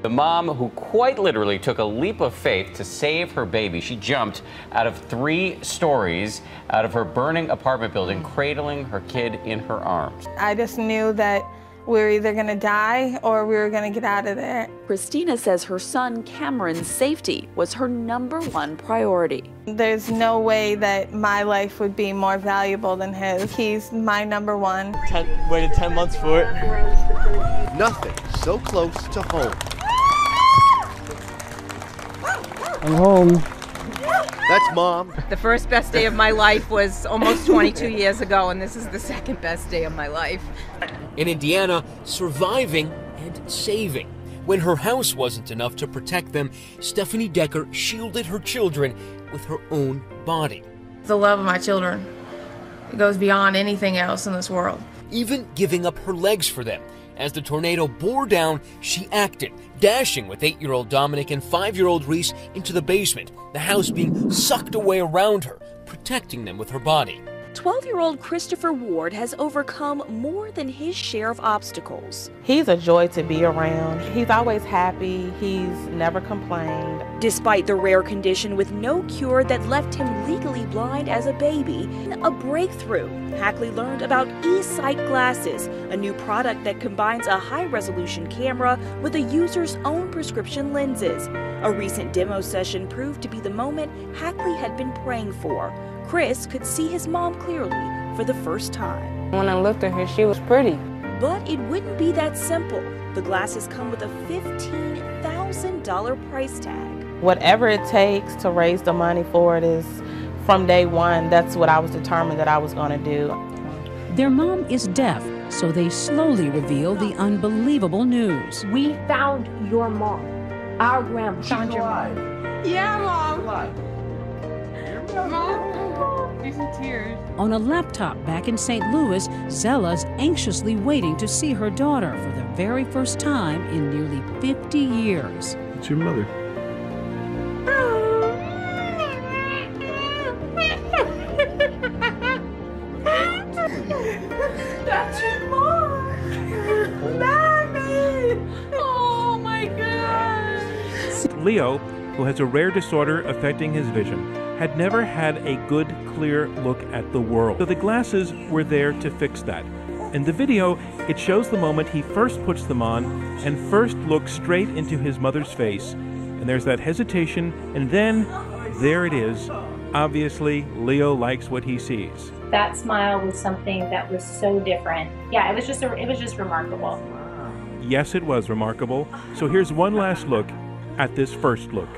The mom who quite literally took a leap of faith to save her baby. She jumped out of three stories out of her burning apartment building, cradling her kid in her arms. I just knew that we were either going to die or we were going to get out of there. Christina says her son Cameron's safety was her number one priority. There's no way that my life would be more valuable than his. He's my number one. Ten, waited 10 months for it. Nothing so close to home. I'm home. That's mom. The first best day of my life was almost 22 years ago, and this is the second best day of my life. In Indiana, surviving and saving. When her house wasn't enough to protect them, Stephanie Decker shielded her children with her own body. The love of my children. It goes beyond anything else in this world. Even giving up her legs for them. As the tornado bore down, she acted, dashing with eight year old Dominic and five year old Reese into the basement, the house being sucked away around her, protecting them with her body. 12 year old Christopher Ward has overcome more than his share of obstacles. He's a joy to be around. He's always happy, he's never complained. Despite the rare condition with no cure that left him legally blind as a baby, a breakthrough. Hackley learned about eSight glasses, a new product that combines a high resolution camera with a user's own prescription lenses. A recent demo session proved to be the moment Hackley had been praying for. Chris could see his mom clearly for the first time. When I looked at her, she was pretty. But it wouldn't be that simple. The glasses come with a $15,000 price tag. Whatever it takes to raise the money for it is from day one, that's what I was determined that I was going to do. Their mom is deaf, so they slowly reveal the unbelievable news. We found your mom. Our grandma found your alive. mom. Yeah, mom. Alive. Mom, tears. On a laptop back in St. Louis, Zella's anxiously waiting to see her daughter for the very first time in nearly 50 years. It's your mother. That's your mom. Mommy. Oh my gosh. Leo, who has a rare disorder affecting his vision, had never had a good, clear look at the world. So the glasses were there to fix that. In the video, it shows the moment he first puts them on and first looks straight into his mother's face. And there's that hesitation, and then there it is. Obviously, Leo likes what he sees. That smile was something that was so different. Yeah, it was just a, it was just remarkable. Yes, it was remarkable. So here's one last look at this first look.